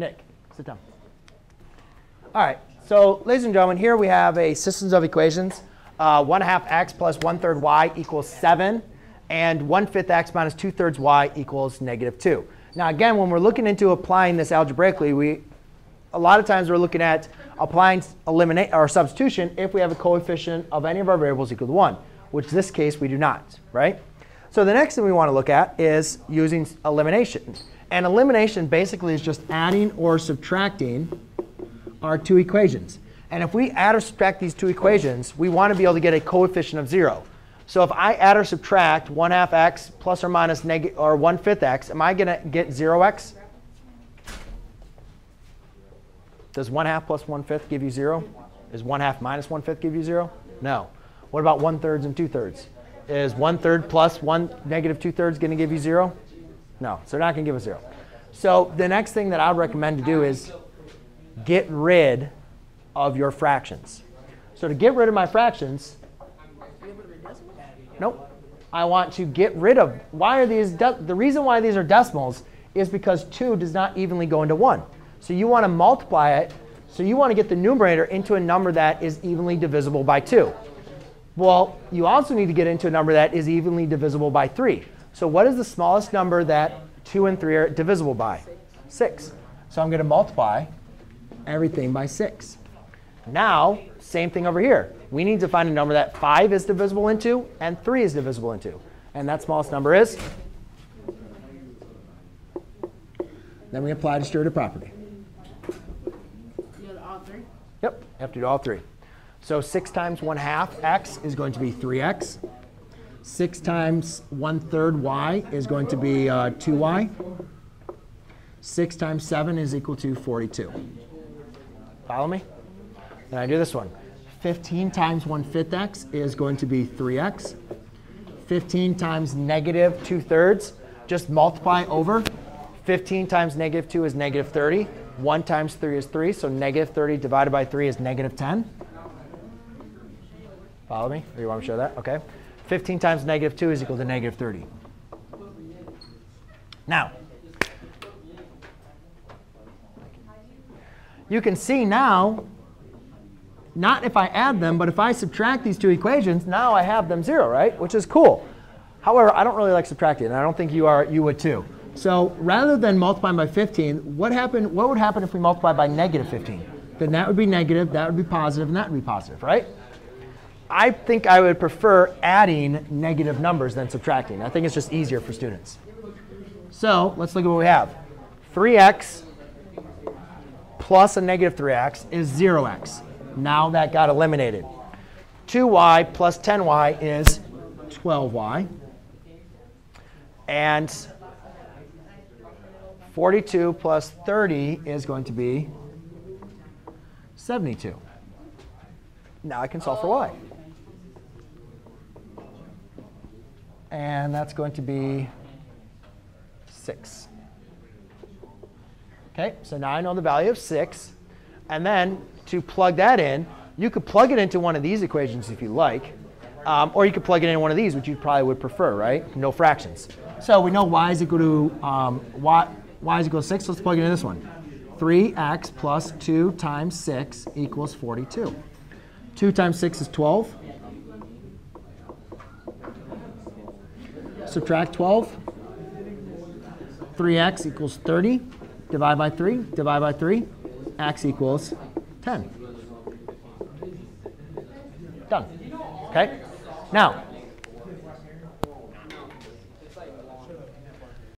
Nick, sit down. All right, so ladies and gentlemen, here we have a systems of equations. Uh, 1 half x plus 1 third y equals 7. And 1 fifth x minus 2 thirds y equals negative 2. Now again, when we're looking into applying this algebraically, we, a lot of times we're looking at applying eliminate or substitution if we have a coefficient of any of our variables equal to 1, which in this case we do not, right? So the next thing we want to look at is using elimination. And elimination basically is just adding or subtracting our two equations. And if we add or subtract these two equations, we want to be able to get a coefficient of 0. So if I add or subtract 1 half x plus or minus negative or 1 fifth x, am I going to get 0x? Does 1 half plus 1 fifth give you 0? Is 1 half minus 1 fifth give you 0? No. What about 1 thirds and 2 thirds? Is 1 third plus 1 negative 2 thirds going to give you 0? No. So they're not going to give us 0. So the next thing that I would recommend to do is get rid of your fractions. So to get rid of my fractions, nope. I want to get rid of, why are these, the reason why these are decimals is because 2 does not evenly go into 1. So you want to multiply it. So you want to get the numerator into a number that is evenly divisible by 2. Well, you also need to get into a number that is evenly divisible by 3. So what is the smallest number that 2 and 3 are divisible by? 6. So I'm going to multiply everything by 6. Now, same thing over here. We need to find a number that 5 is divisible into and 3 is divisible into. And that smallest number is? Then we apply the distributive property. Yep, you have to do all three. So 6 times 1 half x is going to be 3x. 6 times 1 third y is going to be uh, 2y. 6 times 7 is equal to 42. Follow me? Then I do this one. 15 times 1 fifth x is going to be 3x. 15 times negative 2 thirds, just multiply over. 15 times negative 2 is negative 30. 1 times 3 is 3, so negative 30 divided by 3 is negative 10. Follow me? Or you want me to show that? OK. 15 times negative 2 is equal to negative 30. Now, you can see now, not if I add them, but if I subtract these two equations, now I have them 0, right? Which is cool. However, I don't really like subtracting, and I don't think you, are, you would too. So rather than multiplying by 15, what, happened, what would happen if we multiply by negative 15? Then that would be negative, that would be positive, and that would be positive, right? I think I would prefer adding negative numbers than subtracting. I think it's just easier for students. So let's look at what we have. 3x plus a negative 3x is 0x. Now that got eliminated. 2y plus 10y is 12y. And 42 plus 30 is going to be 72. Now I can solve for y. And that's going to be 6. OK, so now I know the value of 6. And then to plug that in, you could plug it into one of these equations if you like. Um, or you could plug it in one of these, which you probably would prefer, right? No fractions. So we know y is equal to um, y, y is equal to 6. Let's plug it in this one. 3x plus 2 times 6 equals 42. 2 times 6 is 12. Subtract 12. 3x equals 30. Divide by 3. Divide by 3. x equals 10. Done. OK? Now,